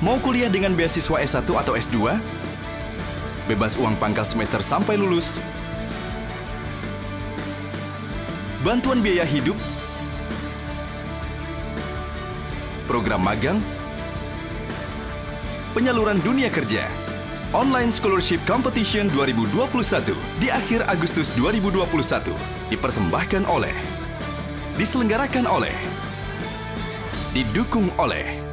Mau kuliah dengan beasiswa S1 atau S2? Bebas uang pangkal semester sampai lulus? Bantuan biaya hidup? Program magang? Penyaluran dunia kerja? Online Scholarship Competition 2021 di akhir Agustus 2021 dipersembahkan oleh diselenggarakan oleh didukung oleh